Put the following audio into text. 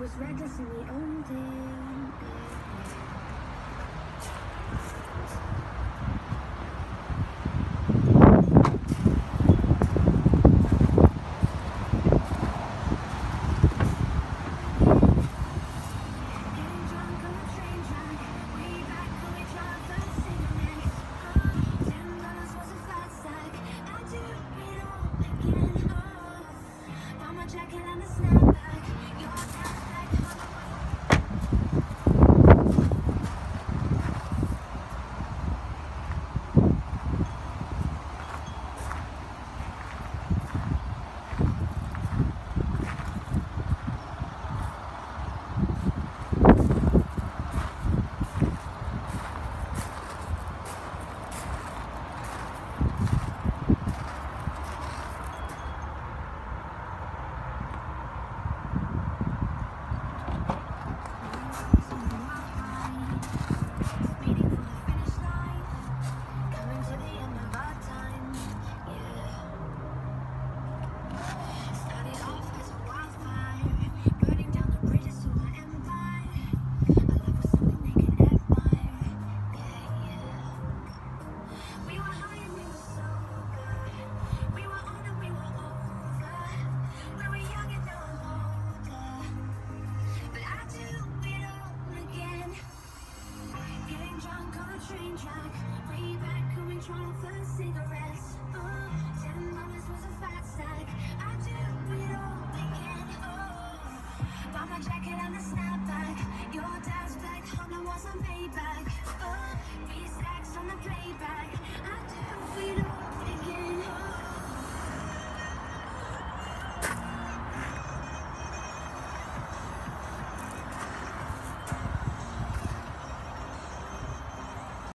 was reckless in the old days. Was a Maybach.